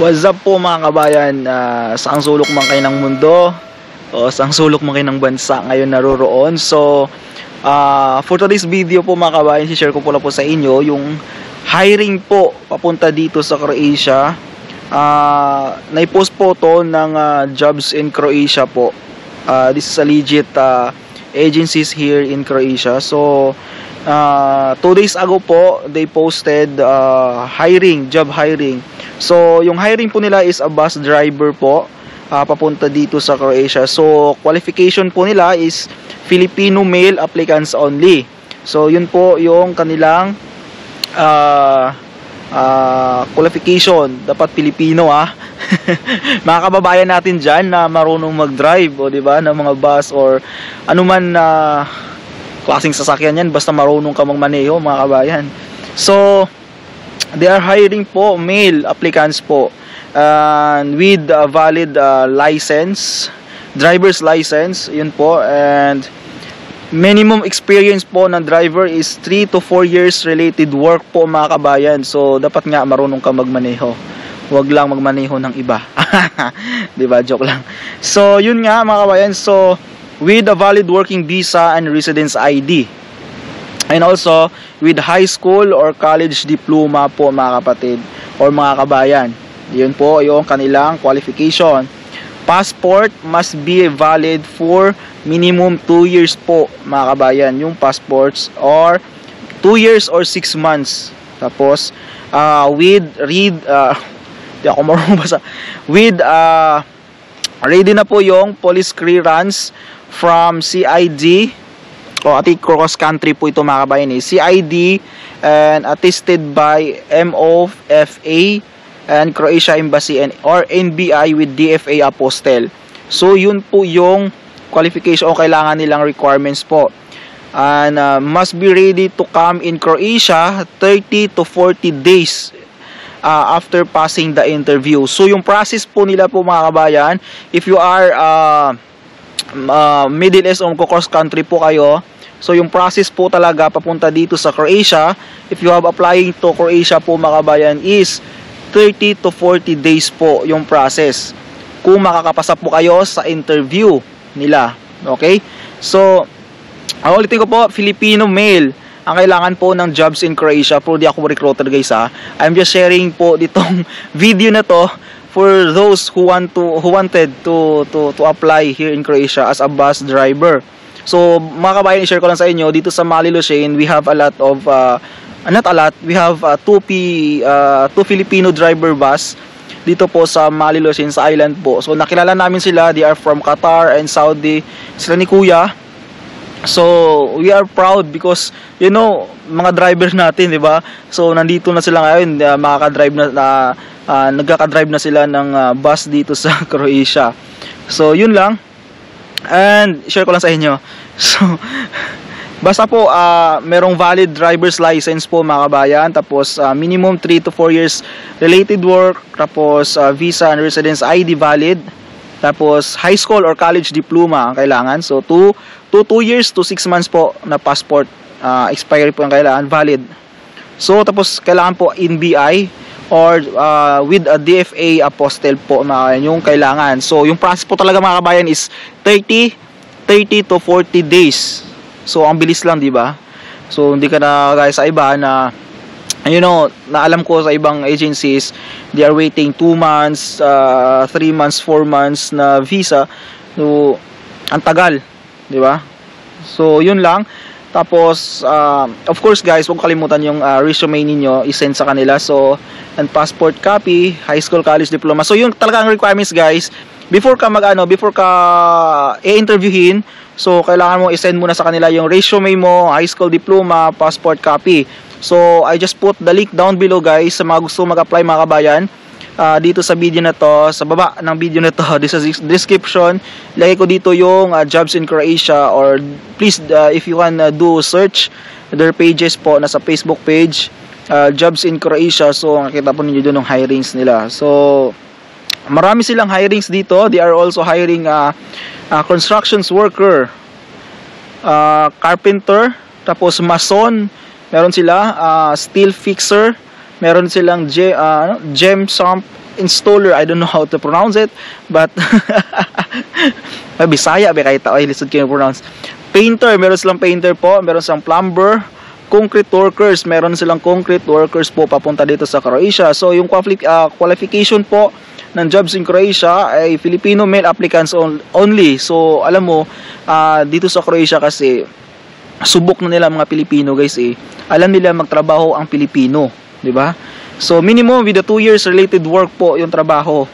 What's up po mga kabayan? Uh, saang sulok man kayo ng mundo o saang sulok man kayo ng bansa ngayon naroroon. So, uh, for today's video po mga kabayan, share ko po lang po sa inyo yung hiring po papunta dito sa Croatia. Uh, naipost po to ng uh, jobs in Croatia po. Uh, this is a legit uh, agencies here in Croatia. So, uh, two days ago po, they posted uh, hiring, job hiring So, yung hiring po nila is a bus driver po uh, papunta dito sa Croatia. So, qualification po nila is Filipino male applicants only. So, yun po yung kanilang uh, uh, qualification. Dapat Filipino ah. mga kababayan natin dyan na marunong mag-drive o di ba ng mga bus or anuman na uh, klaseng sasakyan yan basta marunong ka magmaneho mga kabayan. So, they are hiring po male applicants po and with a valid uh, license driver's license yun po and minimum experience po ng driver is 3 to 4 years related work po mga kabayan. So dapat nga marunong ka magmaneho. Wag lang magmaneho ng iba. 'di ba? Joke lang. So yun nga mga kabayan. So with a valid working visa and residence ID And also, with high school or college diploma po mga kapatid or mga kabayan. Yun po yung kanilang qualification. Passport must be valid for minimum 2 years po mga kabayan. Yung passports or 2 years or 6 months. Tapos, uh, with read, uh, di ako marunong basa. With, uh, ready na po yung police clearance from CID o ati cross country po ito mga kabayan eh. CID and attested by MOFA and Croatia Embassy and or NBI with DFA apostel. So yun po yung qualification o kailangan nilang requirements po. And uh, must be ready to come in Croatia 30 to 40 days uh, after passing the interview. So yung process po nila po mga kabayan, if you are uh, uh, Middle East o cross country po kayo, So yung process po talaga papunta dito sa Croatia, if you have applying to Croatia po mga kabayan is 30 to 40 days po yung process. Kung makakapasa po kayo sa interview nila. Okay? So, ang ulitin ko po, Filipino male ang kailangan po ng jobs in Croatia. Pero di ako recruiter guys ha. I'm just sharing po ditong video na to for those who want to who wanted to to to apply here in Croatia as a bus driver. So, mga kabayan, i-share ko lang sa inyo, dito sa Mali Lucene, we have a lot of, uh, not a lot, we have uh, two, P, uh, two Filipino driver bus dito po sa Mali Lucene, sa island po. So, nakilala namin sila, they are from Qatar and Saudi, sila ni Kuya. So, we are proud because, you know, mga drivers natin, di ba? So, nandito na sila ngayon, uh, makaka-drive na, uh, uh, nagkaka-drive na sila ng uh, bus dito sa Croatia. So, yun lang. And share ko lang sa inyo. So basta po uh, merong valid driver's license po mga kabayan tapos uh, minimum 3 to 4 years related work tapos uh, visa and residence ID valid tapos high school or college diploma ang kailangan so 2 to 2 years to 6 months po na passport uh, expiry po ang kailangan valid so tapos kailangan po NBI or uh, with a DFA apostle po mga yung kailangan. So yung process po talaga mga kabayan is 30 30 to 40 days. So ang bilis lang, 'di ba? So hindi ka na guys sa iba na you know, na alam ko sa ibang agencies, they are waiting 2 months, 3 uh, months, 4 months na visa. So ang tagal, 'di ba? So yun lang. Tapos, uh, of course guys, huwag kalimutan yung uh, resume ninyo, isend sa kanila. So, and passport copy, high school, college diploma. So, yung talagang requirements guys, before ka mag ano, before ka i-interviewin, so kailangan mo i-send muna sa kanila yung resume mo, high school diploma, passport copy. So, I just put the link down below guys sa mga gusto mag-apply mga kabayan uh, dito sa video na to, sa baba ng video na to, this is description, lagay ko dito yung uh, jobs in Croatia or please uh, if you can uh, do search their pages po, nasa Facebook page, uh, jobs in Croatia. So, nakita po ninyo doon ng hirings nila. So, marami silang hirings dito. They are also hiring uh, uh, constructions worker, uh, carpenter, tapos mason, meron sila, uh, steel fixer, meron silang ge, uh, gem sump installer. I don't know how to pronounce it, but Bisaya ba kahit ay lisod kayo pronounce. Painter, meron silang painter po, meron silang plumber, concrete workers, meron silang concrete workers po papunta dito sa Croatia. So yung ah, qualification po ng jobs in Croatia ay Filipino male applicants on- only. So alam mo, ah, dito sa Croatia kasi subok na nila mga Pilipino guys eh. Alam nila magtrabaho ang Pilipino, 'di ba? So minimum with the 2 years related work po yung trabaho.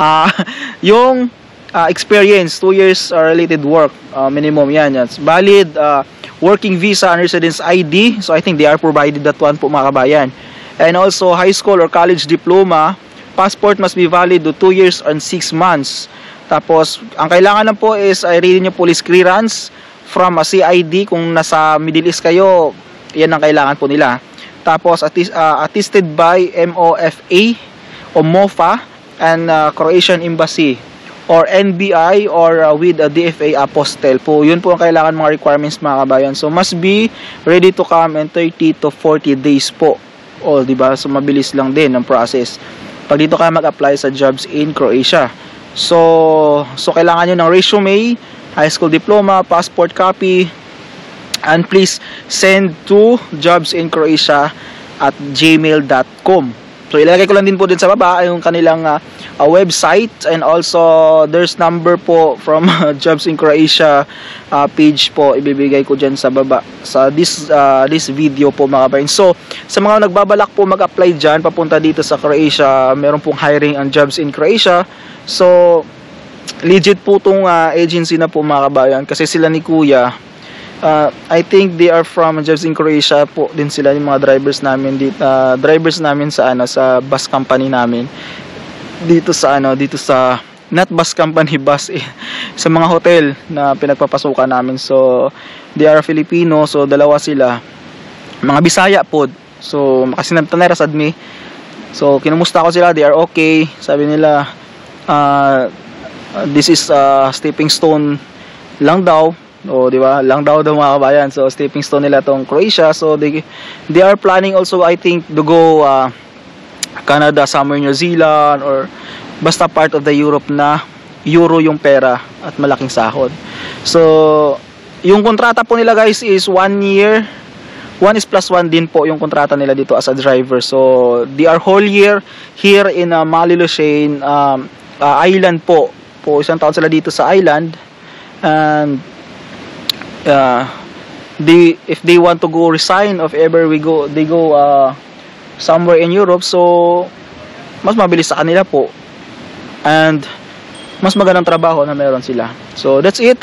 Ah, yung ah, experience, 2 years uh, related work, ah, minimum yan. yan. Valid ah, working visa and residence ID. So I think they are provided that one po mga kabayan. And also high school or college diploma. Passport must be valid to 2 years and 6 months. Tapos ang kailangan lang po is ay reading nyo police clearance from a CID kung nasa Middle East kayo, yan ang kailangan po nila. Tapos attis- ah, attested by MOFA o MOFA and ah, Croatian Embassy or NBI or uh, with a DFA apostle po. Yun po ang kailangan mga requirements mga kabayan. So must be ready to come in 30 to 40 days po. O, di ba? So mabilis lang din ang process. Pag dito kayo mag-apply sa jobs in Croatia. So, so kailangan nyo ng resume, high school diploma, passport copy, and please send to jobsincroatia at gmail.com so ilalagay ko lang din po din sa baba yung kanilang uh, uh, website. And also there's number po from uh, Jobs in Croatia uh, page po. Ibibigay ko dyan sa baba sa this uh, this video po mga kabayan so sa mga nagbabalak po mag-apply dyan papunta dito sa Croatia meron pong hiring ang Jobs in Croatia. So legit po tong uh, agency na po mga kabayan. Kasi sila ni Kuya uh, I think they are from Jobs in Croatia po din sila yung mga drivers namin dito uh, drivers namin sa ano sa bus company namin. Dito sa ano dito sa not bus company bus eh, sa mga hotel na pinagpapasukan namin. So they are Filipino so dalawa sila. Mga Bisaya po. So kasi tanera sad me so kinumusta ko sila they are okay. Sabi nila uh, this is a stepping stone lang daw o di ba? Lang daw daw mga kabayan. So stepping stone nila tong Croatia. So they they are planning also I think to go uh, Canada somewhere New Zealand or basta part of the Europe na euro yung pera at malaking sahod. So yung kontrata po nila guys is one year. One is plus one din po yung kontrata nila dito as a driver. So they are whole year here in uh, Malilocene um, uh, island po. Po isang taon sila dito sa island. And uh, they if they want to go resign if ever we go they go uh, somewhere in Europe so mas mabilis sa kanila po. And mas magandang trabaho na meron sila. So that's it.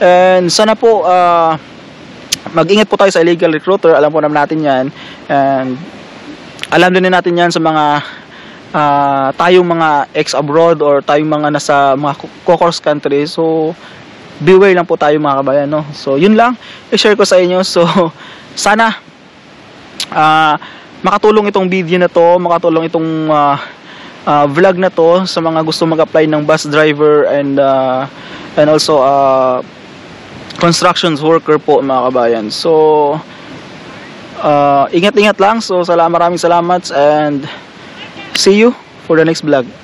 And sana po uh, mag-ingat po tayo sa illegal recruiter. Alam po naman natin yan. And alam din natin yan sa mga uh, tayong mga ex-abroad or tayong mga nasa mga co-course country so beware lang po tayo mga kabayan no? So yun lang i-share ko sa inyo. So sana uh, makatulong itong video na to makatulong itong uh, uh, vlog na to sa mga gusto mag-apply ng bus driver and uh, and also uh, constructions worker po mga kabayan. So uh, ingat-ingat lang. So salamat maraming salamat and see you for the next vlog